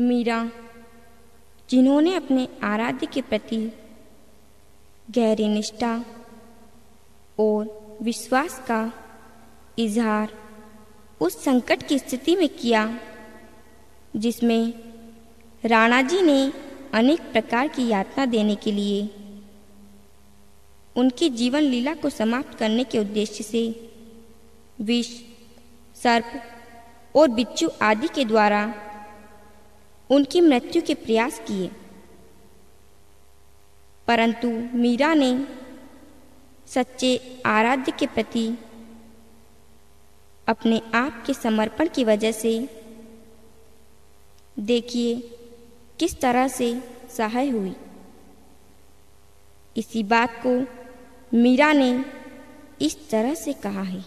मीरा, जिन्होंने अपने आराध्य के प्रति गहरी निष्ठा और विश्वास का इजहार उस संकट की स्थिति में किया, जिसमें राणा जी ने अनेक प्रकार की यातना देने के लिए उनकी जीवन लीला को समाप्त करने के उद्देश्य से विष, सर्प और बिच्छू आदि के द्वारा उनकी मृत्यु के प्रयास किए। परंतु मीरा ने सच्चे आराध्य के प्रति अपने आप के समर्पण की वजह से देखिए किस तरह से सहाय हुई। इसी बात को मीरा ने इस तरह से कहा है।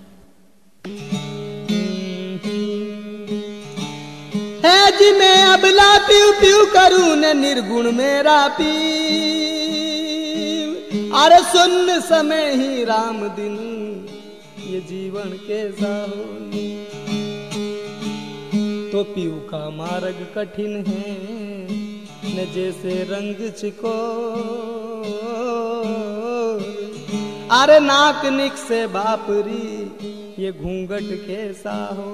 है जी अबला प्यू प्यू करूँ न निर्गुण मेरा पी अरे सुन समय ही राम दिन, ये जीवन कैसा हो तो पीऊ का मार्ग कठिन है, न जैसे रंग चिको अरे नाक निक से बापरी, ये घूंघट कैसा हो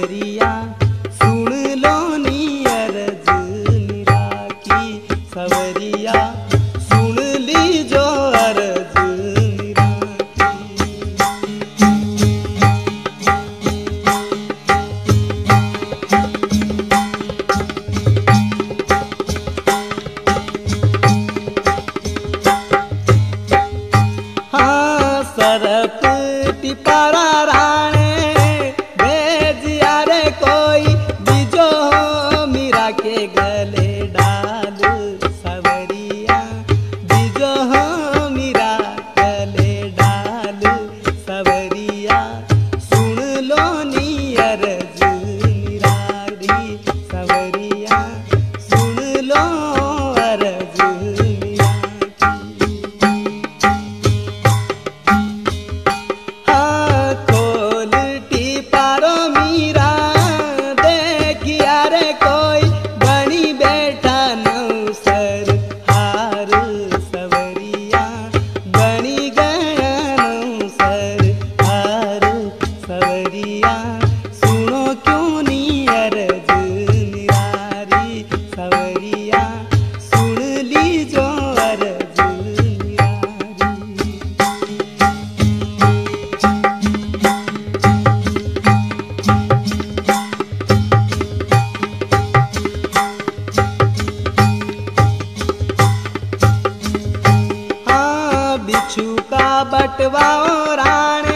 Maria बटवा राण।